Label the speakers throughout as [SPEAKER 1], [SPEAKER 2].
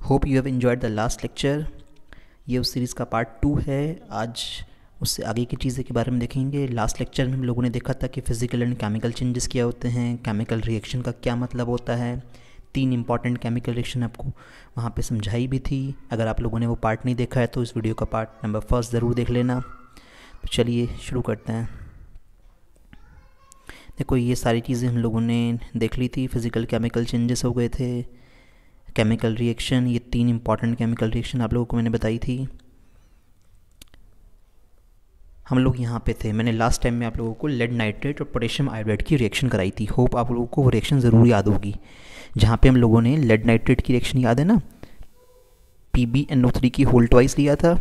[SPEAKER 1] Hope you have enjoyed the last lecture ये उस series का पार्ट टू है। आज उससे आगे की चीज़ें के बारे में देखेंगे। लास्ट लेक्चर में हम लोगों ने देखा था कि फ़िज़िकल एंड केमिकल चेंजेस क्या होते हैं। केमिकल रिएक्शन का क्या मतलब होता है? तीन इंपॉर्टेंट केमिकल रिएक्शन आपको वहाँ पे समझाई भी थी। अगर आप लोगों ने वो पार्ट नहीं देखा है तो इस वीडियो का पार्ट नंबर फ़र्स्ट ज़रूर देख लेना। तो चलिए शुरू करते हैं। देखो, ये सारी चीज़ें हम लोगों ने देख ली थी। फ़िज़िकल केमिकल चेंजेस हो गए थे। केमिकल रिएक्शन ये तीन इंपॉर्टेंट केमिकल रिएक्शन आप लोगों को मैंने बताई थी। हम लोग यहाँ पे थे। मैंने लास्ट टाइम में आप लोगों को लेड नाइट्रेट और पोटेशियम आयोडाइड की रिएक्शन कराई थी। होप आप लोगों को वो रिएक्शन ज़रूर याद होगी। जहाँ पे हम लोगों ने लेड नाइट्रेट की रिएक्शन याद है ना? P B N O three की होल ट्वाइस लिया था।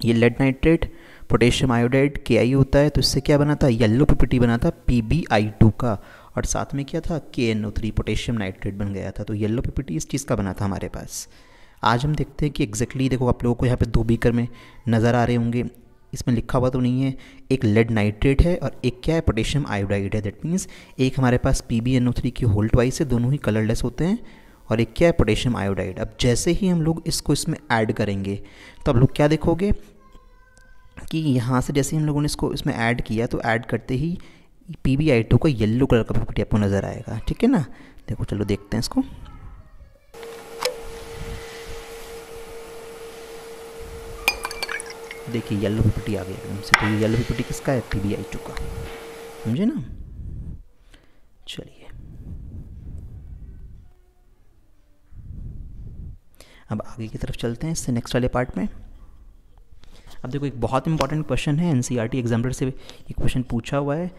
[SPEAKER 1] ये लेड नाइट्रेट पोटेशियम आयोडाइड के आई होता है तो इससे क्या बना था येल्लो पीपीटी बना था पी बी आई टू का। और साथ में क्या था? K N O three potassium nitrate बन गया था। तो येल्लो पीपीटी इस चीज़ का बना था हमारे पास। आज हम देखते हैं कि एग्जैक्टली देखो आप लोगों को यहाँ पे दो बीकर में नज़र आ रहे होंगे। इसमें लिखा हुआ तो नहीं है, एक लेड नाइट्रेट है और एक क्या है? पोटेशियम आयोडाइड है। दैट मीन्स एक हमारे पास P B N O three की होल्ट वाइस है, दोनों ही कलरलेस होते हैं और एक क्या है? पोटेशियम आयोडाइड अब जैसे ही हम लोग इसको इसमें ऐड करेंगे तो आप लोग क्या देखोगे कि यहाँ से जैसे हम लोगों ने इसको इसमें ऐड किया तो ऐड करते ही पी बी आई टू का येल्लो कलर का प्रॉपर्टी आपको नज़र आएगा, ठीक है ना? देखो, चलो देखते हैं इसको। देखिए येलो पीपीटी आ गया एकदम से। तो ये येलो पीपीटी किसका है? पी बी आई टू का। समझे ना? चलिए। अब आगे की तरफ़ चलते हैं, इससे नेक्स्ट वाले पार्ट में। अब देखो, एक बहुत इंपॉर्टेंट क्वेश्चन है एनसीईआरटी एग्जामिनर से एक क्वेश्चन पूछा हुआ है।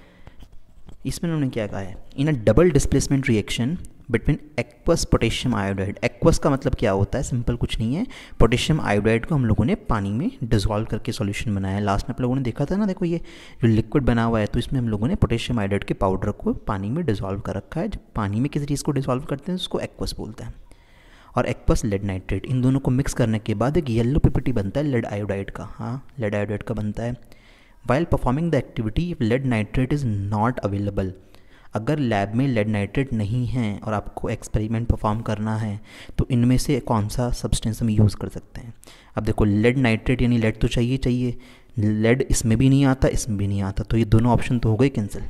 [SPEAKER 1] इसमें उन्होंने क्या कहा है? In a double displacement reaction between aqueous potassium iodide aqueous का मतलब क्या होता है? सिंपल कुछ नहीं है। पोटेशियम आयोडाइड को हम लोगों ने पानी में डिजोल्व करके सॉल्यूशन बनाया है। लास्ट में आप लोगों ने देखा था ना? देखो ये जो लिक्विड बना हुआ है तो इसमें हम लोगों ने पोटेशियम आयोडाइड के पाउडर को पानी में डिजोल्व कर रखा है। जब पानी में किसी चीज़ को डिजोल्व करते हैं? उसको एक्वस बोलते हैं। और एक्वस लेड नाइट्रेट इन दोनों को मिक्स करने के बाद एक येल्लो पिपिटी बनता है लेड आयोडाइड का। हाँ लेड आयोडाइड का बनता है। While performing the activity lead nitrate is not available अगर लैब में लेड नाइट्रेट नहीं है और आपको एक्सपेरिमेंट परफॉर्म करना है तो इनमें से कौन सा सब्सटेंस हम यूज़ कर सकते हैं? अब देखो लेड नाइट्रेट यानी लेड तो चाहिए चाहिए। लेड इसमें भी नहीं आता, इसमें भी नहीं आता। तो ये दोनों ऑप्शन तो हो गए कैंसिल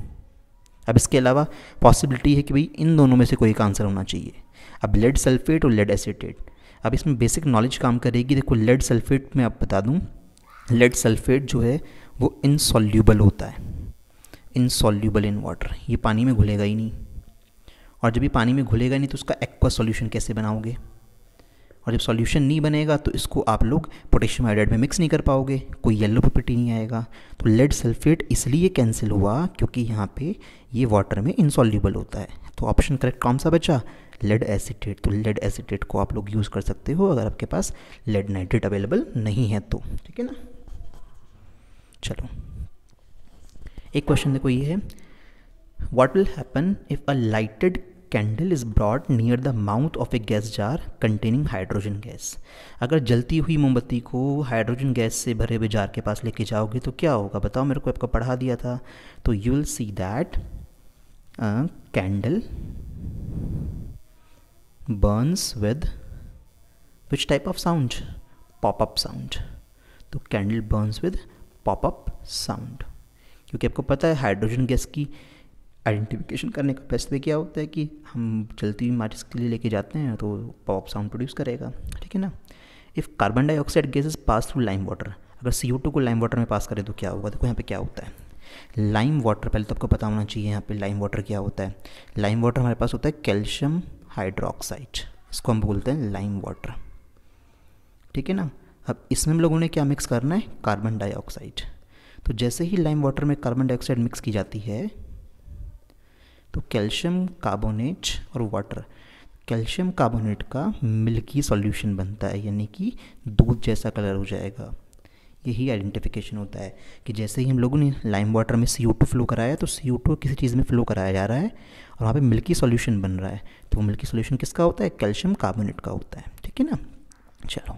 [SPEAKER 1] अब इसके अलावा पॉसिबिलिटी है कि भाई इन दोनों में से कोई एक आंसर होना चाहिए। अब लेड सल्फेट और लेड एसिटेट अब इसमें बेसिक नॉलेज काम करेगी। देखो लेड सल्फेट में आप बता दूँ। लेड सल्फेट जो है वो इनसॉल्यूबल होता है। इनसॉल्यूबल इन वाटर ये पानी में घुलेगा ही नहीं। और जब ये पानी में घुलेगा नहीं तो उसका एक्वा सॉल्यूशन कैसे बनाओगे? और जब सॉल्यूशन नहीं बनेगा तो इसको आप लोग पोटेशियम आयोडाइड में मिक्स नहीं कर पाओगे। कोई येलो पिपिटी नहीं आएगा। तो लेड सल्फेट इसलिए कैंसिल हुआ क्योंकि यहाँ पे ये वाटर में इनसॉल्यूबल होता है। तो ऑप्शन करेक्ट कौन सा बचा? लेड एसिटेट तो लेड एसिटेट को आप लोग यूज़ कर सकते हो अगर आपके पास लेड नाइट्रेट अवेलेबल नहीं है तो। ठीक है ना? चलो। एक क्वेश्चन देखो, ये है। What will happen if a lighted candle is brought near the mouth of a gas jar containing hydrogen gas अगर जलती हुई मोमबत्ती को हाइड्रोजन गैस से भरे हुए जार के पास लेके जाओगे तो क्या होगा? बताओ, मेरे को आपको पढ़ा दिया था। तो you will see that candle burns with which type of sound pop up sound तो candle burns with pop up sound क्योंकि आपको पता है हाइड्रोजन गैस की आइडेंटिफिकेशन करने का बेस्ट वे क्या होता है कि हम चलती हुई माचिस के लिए लेके जाते हैं तो पॉप साउंड प्रोड्यूस करेगा, ठीक है ना? If carbon dioxide gases pass through lime water अगर सी को लाइम वाटर में पास करें तो क्या होगा? देखो यहाँ पे क्या होता है। लाइम वाटर पहले तो आपको पता होना चाहिए यहाँ पे लाइम वाटर क्या होता है। लाइम वाटर हमारे पास होता है कैल्शियम हाइड्रोक्साइड इसको हम बोलते हैं लाइम वाटर ठीक है ना? अब इसमें हम लोगों ने क्या मिक्स करना है? कार्बन डाइऑक्साइड तो जैसे ही लाइम वाटर में कार्बन डाइऑक्साइड मिक्स की जाती है तो कैल्शियम कार्बोनेट और वाटर कैल्शियम कार्बोनेट का मिल्की सॉल्यूशन बनता है, यानी कि दूध जैसा कलर हो जाएगा। यही आइडेंटिफिकेशन होता है कि जैसे ही हम लोगों ने लाइम वाटर में सी फ्लो कराया तो सी किसी चीज़ में फ्लो कराया जा रहा है और वहाँ पे मिल्की सॉल्यूशन बन रहा है। तो वो मिल्की सॉल्यूशन किसका होता है? कैल्शियम कार्बोनेट का होता है। ठीक है ना? चलो।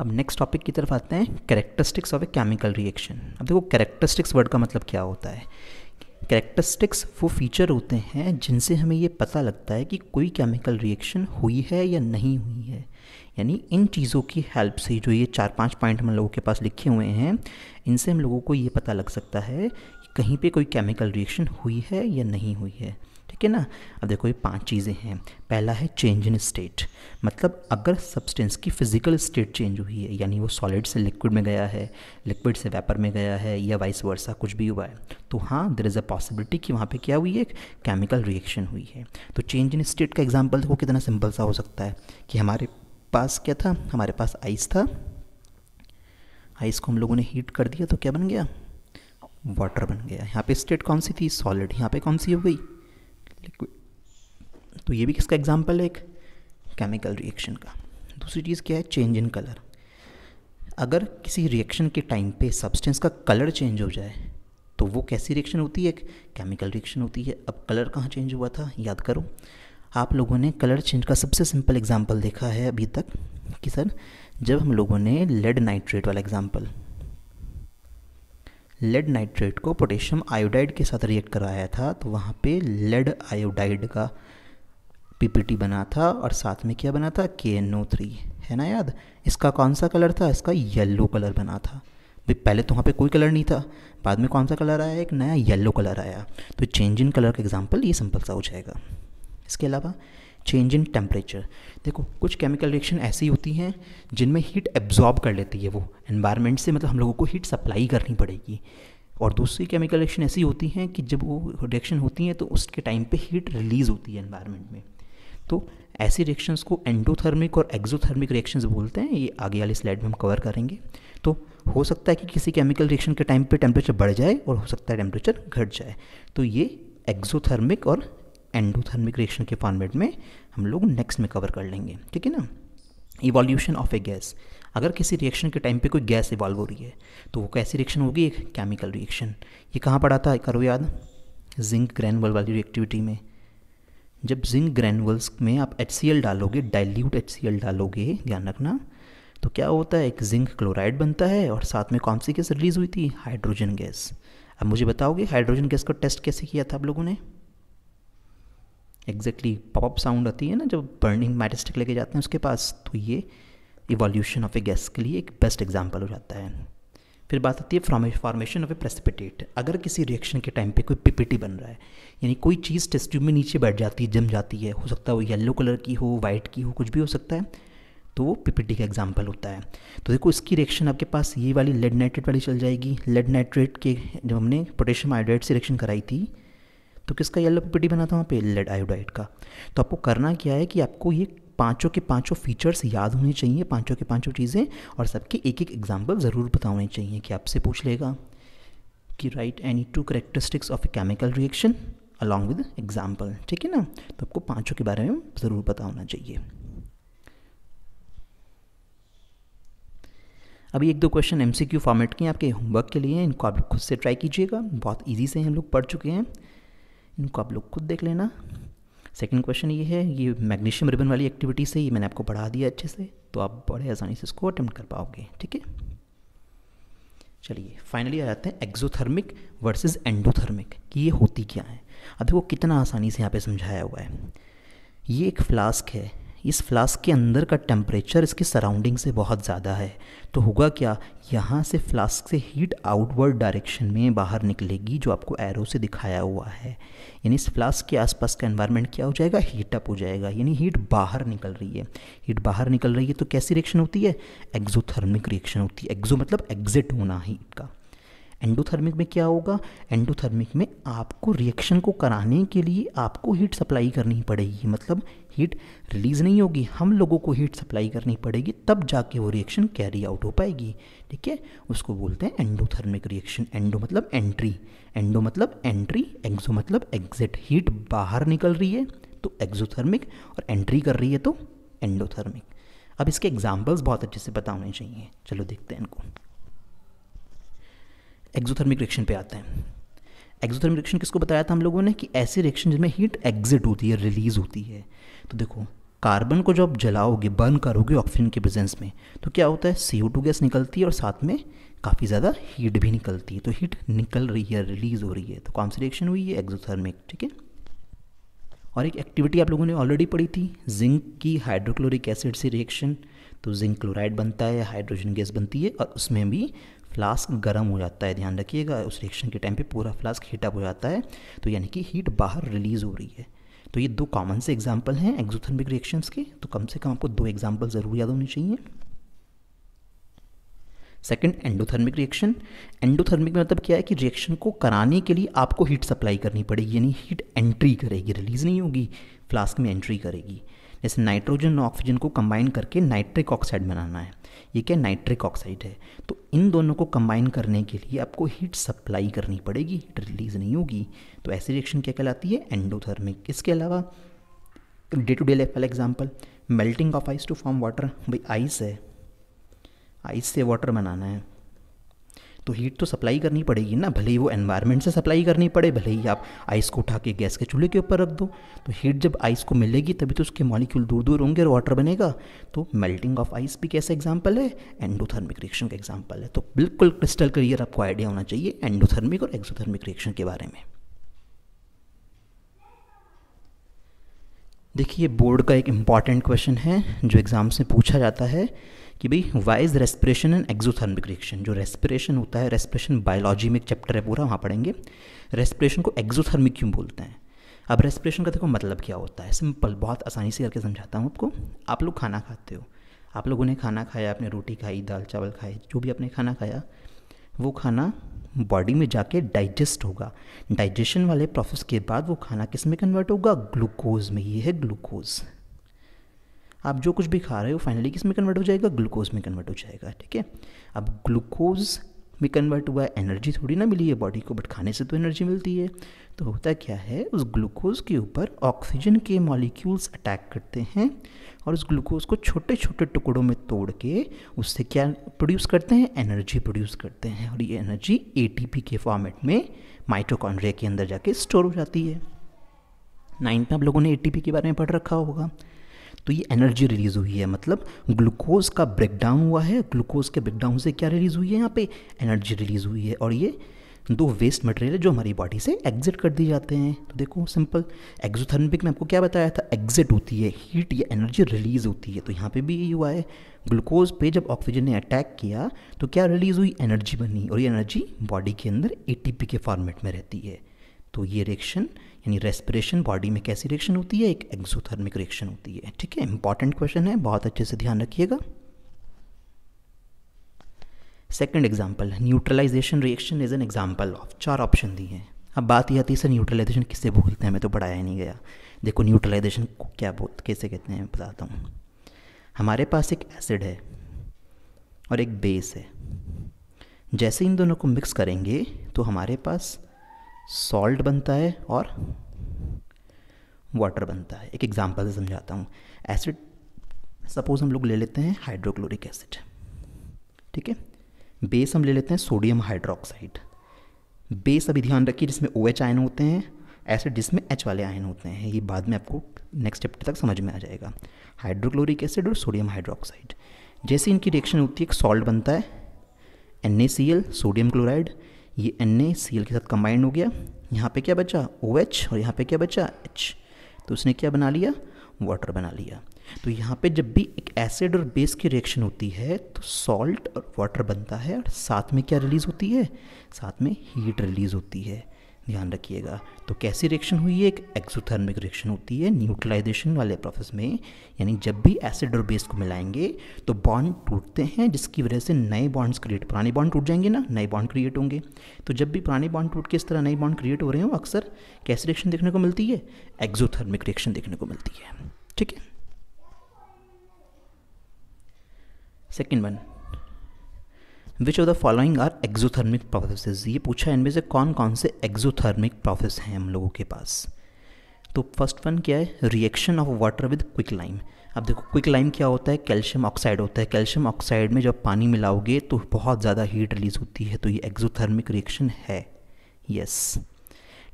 [SPEAKER 1] अब नेक्स्ट टॉपिक की तरफ़ आते हैं characteristics of a chemical reaction अब देखो कैरेक्टरिस्टिक्स वर्ड का मतलब क्या होता है? कैरेक्टरिस्टिक्स वो फीचर होते हैं जिनसे हमें ये पता लगता है कि कोई केमिकल रिएक्शन हुई है या नहीं हुई है। यानी इन चीज़ों की हेल्प से जो ये चार पाँच पॉइंट हम लोगों के पास लिखे हुए हैं, इनसे हम लोगों को ये पता लग सकता है कि कहीं पे कोई केमिकल रिएक्शन हुई है या नहीं हुई है। ठीक है ना, अब देखो ये पाँच चीज़ें हैं। पहला है चेंज इन स्टेट मतलब अगर सब्सटेंस की फ़िज़िकल स्टेट चेंज हुई है, यानी वो सॉलिड से लिक्विड में गया है लिक्विड से वेपर में गया है, या वाइस वर्सा कुछ भी हुआ है तो हाँ देर इज़ अ पॉसिबिलिटी कि वहाँ पे क्या हुई है केमिकल रिएक्शन हुई है। तो चेंज इन स्टेट का एग्ज़ाम्पल देखो कितना सिंपल सा हो सकता है, कि हमारे पास क्या था? हमारे पास आइस था। आइस को हम लोगों ने हीट कर दिया तो क्या बन गया? वाटर बन गया। यहाँ पे स्टेट कौन सी थी? सॉलिड यहाँ पे कौन सी हो गई? लिक्विड तो ये भी किसका एग्ज़ाम्पल है एक? केमिकल रिएक्शन का। दूसरी चीज़ क्या है? चेंज इन कलर अगर किसी रिएक्शन के टाइम पे सब्सटेंस का कलर चेंज हो जाए तो वो कैसी रिएक्शन होती है? एक केमिकल रिएक्शन होती है। अब कलर कहाँ चेंज हुआ था? याद करो, आप लोगों ने कलर चेंज का सबसे सिंपल एग्ज़ाम्पल देखा है अभी तक कि सर, जब हम लोगों ने लेड नाइट्रेट वाला एग्ज़ाम्पल लेड नाइट्रेट को पोटेशियम आयोडाइड के साथ रिएक्ट कराया था तो वहाँ पे लेड आयोडाइड का पीपीटी बना था और साथ में क्या बना था? के एन ओ थ्री है ना याद? इसका कौन सा कलर था? इसका येलो कलर बना था। भाई, पहले तो वहाँ पे कोई कलर नहीं था। बाद में कौन सा कलर आया? एक नया येलो कलर आया। तो चेंज इन कलर का एग्ज़ाम्पल ये सिंपल सा हो जाएगा। इसके अलावा चेंज इन टेम्परेचर देखो, कुछ केमिकल रिएक्शन ऐसी होती हैं जिनमें हीट एब्जॉर्ब कर लेती है वो। एनवायरनमेंट से मतलब हम लोगों को हीट सप्लाई करनी पड़ेगी। और दूसरी केमिकल रिएक्शन ऐसी होती हैं कि जब वो रिएक्शन होती हैं तो उसके टाइम पे हीट रिलीज़ होती है एनवायरनमेंट में। तो ऐसी रिएक्शंस को एंडोथर्मिक और एक्जोथर्मिक रिएक्शंस बोलते हैं। ये आगे वाली स्लाइड में हम कवर करेंगे। तो हो सकता है कि किसी केमिकल रिएक्शन के टाइम पे टेम्परेचर बढ़ जाए और हो सकता है टेम्परेचर घट जाए। तो ये एक्जोथर्मिक और एंडोथर्मिक रिएक्शन के फॉर्मेट में हम लोग नेक्स्ट में कवर कर लेंगे, ठीक है ना? इवोल्यूशन ऑफ़ ए गैस अगर किसी रिएक्शन के टाइम पे कोई गैस इवॉल्व हो रही है तो वो कैसी रिएक्शन होगी? एक केमिकल रिएक्शन ये कहाँ पड़ा था करो याद? जिंक ग्रैनुअल वाली रिएक्टिविटी में. जब जिंक ग्रैनुअल्स में आप एच डालोगे डाइल्यूट एच डालोगे, ध्यान रखना तो क्या होता है? एक जिंक क्लोराइड बनता है और साथ में कौन सी गैस रिलीज़ हुई थी? हाइड्रोजन गैस अब मुझे बताओगे हाइड्रोजन गैस का टेस्ट कैसे किया था आप लोगों ने? एग्जैक्टली पॉप साउंड आती है ना, जब बर्निंग मैटिस्टिक लेके जाते हैं उसके पास तो ये इवोल्यूशन ऑफ़ ए गैस के लिए एक बेस्ट एग्ज़ाम्पल हो जाता है। फिर बात आती है फॉर्मेशन ऑफ़ ए प्रेसिपिटेट अगर किसी रिएक्शन के टाइम पे कोई पिपिटी बन रहा है, यानी कोई चीज़ टेस्ट ट्यूब में नीचे बैठ जाती है, जम जाती है, हो सकता है वो येलो कलर की हो वाइट की हो, कुछ भी हो सकता है तो वो पीपीटी का एग्ज़ाम्पल होता है। तो देखो, इसकी रिएक्शन आपके पास ये वाली लेड नाइट्रेट वाली चल जाएगी। लेड नाइट्रेट के जब हमने पोटेशियम आयोडाइड से रिएक्शन कराई थी तो किसका येलो पीपीटी बना था वहाँ पे? लेड आयोडाइड का। तो आपको करना क्या है कि आपको ये पाँचों के पाँचों फीचर्स याद होने चाहिए, पाँचों के पाँचों चीज़ें, और सबके एक एक एग्ज़ाम्पल ज़रूर पता होने चाहिए कि आपसे पूछ लेगा कि write any two characteristics of a chemical reaction along with example ठीक है ना? तो आपको पाँचों के बारे में ज़रूर पता होना चाहिए। अभी एक दो क्वेश्चन एमसीक्यू फॉर्मेट के आपके होमवर्क के लिए इनको आप खुद से ट्राई कीजिएगा। बहुत ईजी से हम लोग पढ़ चुके हैं। इनको आप लोग खुद देख लेना। सेकंड क्वेश्चन ये है, ये मैग्नीशियम रिबन वाली एक्टिविटी से ये मैंने आपको पढ़ा दिया अच्छे से तो आप बड़े आसानी से इसको अटैम्प्ट कर पाओगे, ठीक है? चलिए फाइनली आ जाते हैं एक्जोथर्मिक वर्सेस एंडोथर्मिक कि ये होती क्या है? अब देखो, कितना आसानी से यहाँ पे समझाया हुआ है। ये एक फ्लास्क है इस फ्लास्क के अंदर का टेम्परेचर इसके सराउंडिंग से बहुत ज़्यादा है। तो होगा क्या? यहाँ से फ्लास्क से हीट आउटवर्ड डायरेक्शन में बाहर निकलेगी, जो आपको एरो से दिखाया हुआ है। यानी इस फ्लास्क के आसपास का एनवायरनमेंट क्या हो जाएगा? हीट अप हो जाएगा। यानी हीट बाहर निकल रही है। हीट बाहर निकल रही है तो कैसी रिएक्शन होती है? एक्जोथर्मिक रिएक्शन होती है। एक्जो मतलब एग्जिट होना हीट का एंडोथर्मिक में क्या होगा? एंडोथर्मिक में आपको रिएक्शन को कराने के लिए आपको हीट सप्लाई करनी पड़ेगी। मतलब हीट रिलीज़ नहीं होगी, हम लोगों को हीट सप्लाई करनी पड़ेगी, तब जाके वो रिएक्शन कैरी आउट हो पाएगी। ठीक है? उसको बोलते हैं एंडोथर्मिक रिएक्शन एंडो मतलब एंट्री एंडो मतलब एंट्री एक्सो मतलब एग्जिट हीट बाहर निकल रही है तो एक्जोथर्मिक और एंट्री कर रही है तो एंडोथर्मिक अब इसके एग्जाम्पल्स बहुत अच्छे से पता होने चाहिए। चलो देखते हैं इनको। एक्जोथर्मिक रिएक्शन पे आते हैं। एक्जोथर्मिक रिएक्शन किसको बताया था हम लोगों ने कि ऐसे रिएक्शन जिसमें हीट एग्जिट होती है रिलीज़ होती है। तो देखो, कार्बन को जब जलाओगे, बर्न करोगे ऑक्सीजन के प्रेजेंस में तो क्या होता है? सी गैस निकलती है और साथ में काफ़ी ज़्यादा हीट भी निकलती है। तो हीट निकल रही है रिलीज़ हो रही है। तो कौन सी रिएक्शन हुई? है एक्जोथर्मिक ठीक है? और एक एक्टिविटी आप लोगों ने ऑलरेडी पढ़ी थी जिंक की हाइड्रोक्लोरिक एसिड से रिएक्शन तो जिंक क्लोराइड बनता है हाइड्रोजन गैस बनती है और उसमें भी फ्लास्क गर्म हो जाता है। ध्यान रखिएगा, उस रिएक्शन के टाइम पे पूरा फ्लास्क हीटअप हो जाता है। तो यानी कि हीट बाहर रिलीज़ हो रही है। तो ये दो कॉमन से एग्ज़ाम्पल हैं एक्जोथर्मिक रिएक्शंस के तो कम से कम आपको दो एग्ज़ाम्पल ज़रूर याद होने चाहिए। सेकंड एंडोथर्मिक रिएक्शन एंडोथर्मिक में मतलब क्या है कि रिएक्शन को कराने के लिए आपको हीट सप्लाई करनी पड़ेगी, यानी हीट एंट्री करेगी रिलीज़ नहीं होगी फ्लास्क में एंट्री करेगी। जैसे नाइट्रोजन और ऑक्सीजन को कंबाइन करके नाइट्रिक ऑक्साइड बनाना है। ये क्या नाइट्रिक ऑक्साइड है? तो इन दोनों को कंबाइन करने के लिए आपको हीट सप्लाई करनी पड़ेगी हीट रिलीज़ नहीं होगी। तो ऐसी रिएक्शन क्या कहलाती है? एंडोथर्मिक इसके अलावा डे टू डे लाइफ वाला example melting of ice to form water भाई आइस है। आइस से वाटर बनाना है। तो हीट तो सप्लाई करनी पड़ेगी ना, भले ही वो एनवायरनमेंट से सप्लाई करनी पड़े, भले ही आप आइस को उठा के गैस के चूल्हे के ऊपर रख दो। तो हीट जब आइस को मिलेगी, तभी तो उसके मॉलिक्यूल दूर दूर होंगे और वाटर बनेगा। तो मेल्टिंग ऑफ़ आइस भी कैसा एग्ज़ाम्पल है? एंडोथर्मिक रिएक्शन का एग्ज़ाम्पल है। तो बिल्कुल क्रिस्टल क्लियर आपको आइडिया होना चाहिए एंडोथर्मिक और एक्सोथर्मिक रिएक्शन के बारे में। देखिए बोर्ड का एक इंपॉर्टेंट क्वेश्चन है, जो एग्ज़ाम से पूछा जाता है। कि भाई why is respiration and exothermic reaction जो रेस्पिरेशन होता है रेस्पिरेशन बायोलॉजी में एक चैप्टर है पूरा, वहाँ पढ़ेंगे। रेस्पिरेशन को एक्जोथर्मिक क्यों बोलते हैं? अब रेस्पिरेशन का देखो मतलब क्या होता है? सिंपल बहुत आसानी से करके समझाता हूँ आपको। आप लोग खाना खाते हो। आप लोगों ने खाना खाया, आपने रोटी खाई, दाल चावल खाए, जो भी आपने खाना खाया, वो खाना बॉडी में जाके डाइजेस्ट होगा। डाइजेशन वाले प्रोसेस के बाद वो खाना किसमें कन्वर्ट होगा? ग्लूकोज में। ये है ग्लूकोज आप जो कुछ भी खा रहे हो फाइनली किसमें कन्वर्ट हो जाएगा? ग्लूकोज में कन्वर्ट हो जाएगा, ठीक है? अब ग्लूकोज में कन्वर्ट हुआ एनर्जी थोड़ी ना मिली है बॉडी को बट खाने से तो एनर्जी मिलती है। तो होता क्या है? उस ग्लूकोज के ऊपर ऑक्सीजन के मॉलिक्यूल्स अटैक करते हैं और उस ग्लूकोज को छोटे छोटे टुकड़ों में तोड़ के उससे क्या प्रोड्यूस करते हैं? एनर्जी प्रोड्यूस करते हैं और ये एनर्जी एटीपी के फॉर्मेट में माइट्रोकॉन्ड्रिया के अंदर जाके स्टोर हो जाती है। नाइन्थ में आप लोगों ने एटीपी के बारे में पढ़ रखा होगा। तो ये एनर्जी रिलीज़ हुई है। मतलब ग्लूकोज का ब्रेकडाउन हुआ है। ग्लूकोज के ब्रेकडाउन से क्या रिलीज़ हुई है यहाँ पे? एनर्जी रिलीज़ हुई है। और ये दो वेस्ट मटेरियल है जो हमारी बॉडी से एग्जिट कर दिए जाते हैं। तो देखो सिंपल एक्जोथर्मिक में आपको क्या बताया था? एग्जिट होती है। हीट या एनर्जी रिलीज़ होती है। तो यहाँ पे भी यही हुआ है। ग्लूकोज पे जब ऑक्सीजन ने अटैक किया तो क्या रिलीज़ हुई? एनर्जी बनी। और ये एनर्जी बॉडी के अंदर एटीपी के फॉर्मेट में रहती है। तो ये रिएक्शन यानी रेस्पिरेशन बॉडी में कैसी रिएक्शन होती है? एक एक्सोथर्मिक रिएक्शन होती है। ठीक है? इंपॉर्टेंट क्वेश्चन है। बहुत अच्छे से ध्यान रखिएगा। Second example neutralisation reaction is an example of चार ऑप्शन दिए हैं। अब बात यह आती है सर न्यूट्रलाइजेशन किससे बोलते हैं? मैं तो पढ़ाया नहीं गया। देखो न्यूट्रलाइजेशन को क्या बोल, कैसे कहते हैं, बताता हूँ। हमारे पास एक एसिड है और एक बेस है। जैसे इन दोनों को मिक्स करेंगे तो हमारे पास सॉल्ट बनता है और वाटर बनता है। एक एग्जांपल से समझाता हूँ। एसिड सपोज़ हम लोग ले लेते हैं हाइड्रोक्लोरिक एसिड ठीक है? बेस हम ले लेते हैं सोडियम हाइड्रोक्साइड बेस अभी ध्यान रखिए, जिसमें ओ एच आयन होते हैं एसिड जिसमें एच वाले आयन होते हैं। ये बाद में आपको नेक्स्ट चैप्टर तक समझ में आ जाएगा। हाइड्रोक्लोरिक एसिड और सोडियम हाइड्रोक्साइड जैसे इनकी रिएक्शन होती है, एक सॉल्ट बनता है एन सोडियम क्लोराइड ये एन ए सी एल के साथ कंबाइंड हो गया। यहाँ पे क्या बचा? ओ एच और यहाँ पे क्या बचा? एच तो उसने क्या बना लिया? वाटर बना लिया। तो यहाँ पे जब भी एक एसिड और बेस की रिएक्शन होती है तो सॉल्ट और वाटर बनता है और साथ में क्या रिलीज़ होती है? साथ में हीट रिलीज़ होती है। ध्यान रखिएगा। तो कैसी रिएक्शन हुई? है एक एक्सोथर्मिक रिएक्शन होती है न्यूट्रलाइजेशन वाले प्रोसेस में। यानी जब भी एसिड और बेस को मिलाएँगे तो बॉन्ड टूटते हैं, जिसकी वजह से नए बॉन्ड्स क्रिएट पुराने बॉन्ड टूट जाएँगे ना, नए बॉन्ड क्रिएट होंगे। तो जब भी पुराने बॉन्ड टूट के इस तरह नए बॉन्ड क्रिएट हो रहे हो, अक्सर कैसी रिएक्शन देखने को मिलती है? एक्सोथर्मिक रिएक्शन देखने को मिलती है। ठीक है? Second one which of the following are exothermic process ये पूछा इनमें से कौन कौन से एक्जोथर्मिक प्रोसेस हैं हम लोगों के पास? तो फ़र्स्ट वन क्या है? Reaction of water with quick lime अब देखो क्विक लाइम क्या होता है? कैल्शियम ऑक्साइड होता है। कैल्शियम ऑक्साइड में जब पानी मिलाओगे तो बहुत ज़्यादा हीट रिलीज़ होती है। तो ये एक्जोथर्मिक रिएक्शन है। Yes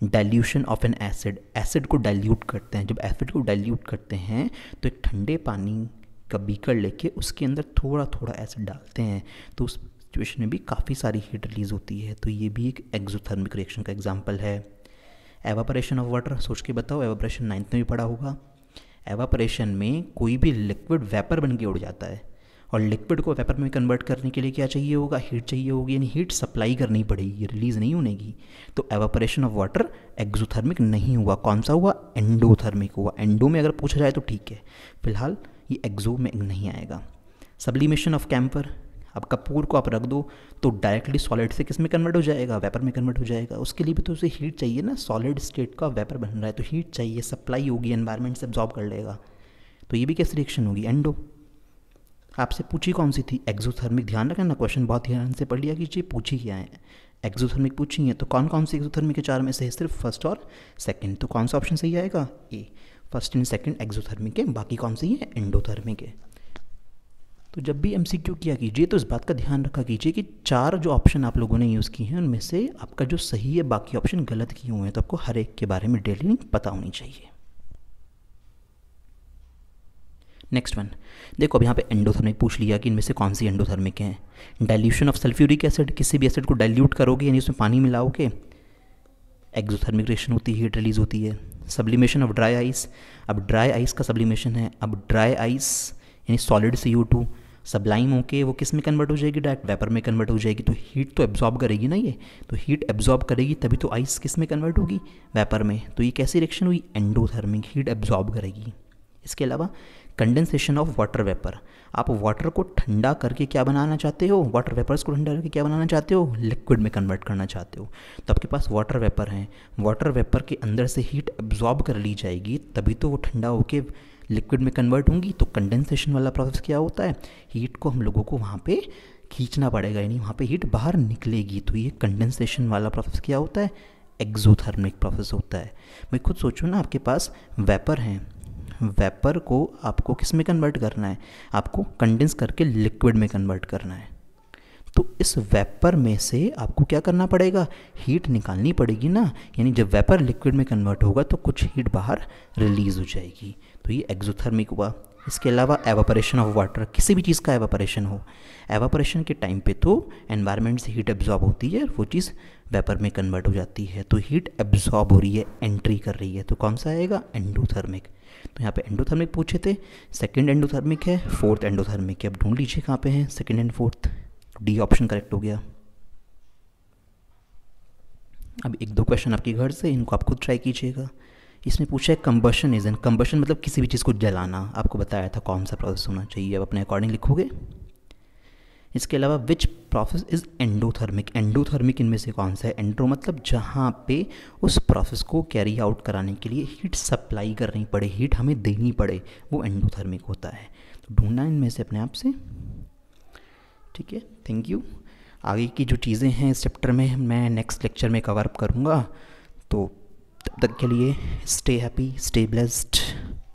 [SPEAKER 1] dilution of an acid acid को डाइल्यूट करते हैं। जब एसिड को डाइल्यूट करते हैं तो एक ठंडे पानी का बीकर लेके उसके अंदर थोड़ा थोड़ा एसिड डालते हैं। तो उस सिचुएशन में भी काफ़ी सारी हीट रिलीज़ होती है। तो ये भी एक एक्जोथर्मिक रिएक्शन का एग्ज़ाम्पल है। एवापरेशन ऑफ़ वाटर सोच के बताओ एवापरेशन नाइन्थ में भी पढ़ा होगा। एवापरेशन में कोई भी लिक्विड वेपर बन के उड़ जाता है। और लिक्विड को वेपर में कन्वर्ट करने के लिए क्या चाहिए होगा? हीट चाहिए होगी, यानी हीट सप्लाई करनी पड़ेगी रिलीज़ नहीं होने की। तो एवापरेशन ऑफ़ वाटर एक्जोथर्मिक नहीं हुआ। कौन सा हुआ? एंडोथर्मिक हुआ। एंडो में अगर पूछा जाए तो ठीक है। फ़िलहाल ये एक्जो में नहीं आएगा। सब्लिमेशन ऑफ़ कैंपर अब कपूर को आप रख दो तो डायरेक्टली सॉलिड से किसमें कन्वर्ट हो जाएगा? वेपर में कन्वर्ट हो जाएगा। उसके लिए भी तो उसे हीट चाहिए ना। सॉलिड स्टेट का वेपर बन रहा है तो हीट चाहिए सप्लाई होगी एनवायरनमेंट से एब्जॉर्ब कर लेगा। तो ये भी कैसी रिएक्शन होगी? एंडो आपसे पूछी कौन सी थी? एक्जोथर्मिक ध्यान रखना क्वेश्चन बहुत ध्यान से पढ़ लिया कीजिए, पूछी क्या है? एक्जोथर्मिक पूछी है तो कौन कौन सी एक्जोथर्मिक के चार में से है? सिर्फ़ फ़र्स्ट और सेकंड तो कौन सा ऑप्शन सही आएगा? A first and second exothermic है बाकी कौन सी है? एंडोथर्मिक है तो जब भी एमसीक्यू किया कीजिए तो इस बात का ध्यान रखा कीजिए कि चार जो ऑप्शन आप लोगों ने यूज़ किए हैं, उनमें से आपका जो सही है, बाकी ऑप्शन गलत किए हुए हैं तो आपको हर एक के बारे में डेली पता होनी चाहिए। नेक्स्ट वन देखो, अब यहाँ पे एंडोथर्मिक पूछ लिया कि इनमें से कौन सी एंडोथर्मिक है। डाइल्यूशन ऑफ़ सल्फ्यूरिक एसिड किसी भी एसिड को डाइल्यूट करोगे, यानी उसमें पानी मिलाओगे एक्जोथर्मिक रिएक्शन होती है हीट रिलीज़ होती है। सब्लिमेशन ऑफ़ ड्राई आइस अब ड्राई आइस का सब्लिमेशन है। अब ड्राई आइस यानी solid C O two sublime होके वो किसमें कन्वर्ट हो जाएगी? डायरेक्ट वेपर में कन्वर्ट हो जाएगी। तो हीट तो एब्जॉर्ब करेगी ना ये? तो हीट एब्जॉर्ब करेगी, तभी तो आइस किसमें कन्वर्ट होगी? वेपर में। तो ये कैसी रिएक्शन हुई? एंडोथर्मिक हीट एब्जॉर्ब करेगी। इसके अलावा कंडेंसेशन ऑफ़ वाटर वेपर आप वाटर को ठंडा करके क्या बनाना चाहते हो? वाटर वेपर्स को ठंडा करके क्या बनाना चाहते हो? लिक्विड में कन्वर्ट करना चाहते हो। तो आपके पास वाटर वेपर हैं। वाटर वेपर के अंदर से हीट एब्जॉर्ब कर ली जाएगी, तभी तो वो ठंडा होके लिक्विड में कन्वर्ट होंगी तो कंडेंसेशन वाला प्रोसेस क्या होता है? हीट को हम लोगों को वहाँ पे खींचना पड़ेगा, यानी वहाँ पे हीट बाहर निकलेगी। तो ये कंडेंसेशन वाला प्रोसेस क्या होता है? एक्जोथर्मिक प्रोसेस होता है। मैं खुद सोचूँ ना, आपके पास वेपर हैं। वेपर को आपको किसमें कन्वर्ट करना है? आपको कंडेंस करके लिक्विड में कन्वर्ट करना है। तो इस वेपर में से आपको क्या करना पड़ेगा? हीट निकालनी पड़ेगी ना? यानी जब वेपर लिक्विड में कन्वर्ट होगा तो कुछ हीट बाहर रिलीज़ हो जाएगी। तो ये एक्जोथर्मिक हुआ। इसके अलावा एवापरेशन ऑफ़ वाटर, किसी भी चीज़ का एवापरेशन हो। एवापरेशन के टाइम पे तो एनवायरनमेंट से हीट एब्जॉर्ब होती है, वो चीज़ वेपर में कन्वर्ट हो जाती है। तो हीट एब्जॉर्ब हो रही है, एंट्री कर रही है। तो कौन सा आएगा? एंडोथर्मिक। तो यहाँ पे एंडोथर्मिक पूछे थे। सेकंड एंडोथर्मिक है, फोर्थ एंडोथर्मिक है। अब ढूंढ लीजिए कहाँ पे हैं। Second and fourth. D option correct हो गया। अब एक दो क्वेश्चन आपके घर से, इनको आप खुद ट्राई कीजिएगा। इसमें पूछा है कंबशन इजन कंबशन मतलब किसी भी चीज़ को जलाना। आपको बताया था कौन सा प्रोसेस होना चाहिए, अब अपने अकॉर्डिंग लिखोगे। इसके अलावा which process is endothermic endothermic इनमें से कौन सा है? एंड्रो मतलब जहाँ पे उस प्रोसेस को कैरी आउट कराने के लिए हीट सप्लाई करनी पड़े हीट हमें देनी पड़े, वो एंडोथर्मिक होता है। तो ढूंढना इनमें से अपने आप से। ठीक है? थैंक यू आगे की जो चीज़ें हैं इस चैप्टर में, मैं नेक्स्ट लेक्चर में कवर अप करूँगा। तो तब तक के लिए स्टे हैप्पी स्टे ब्लेस्ड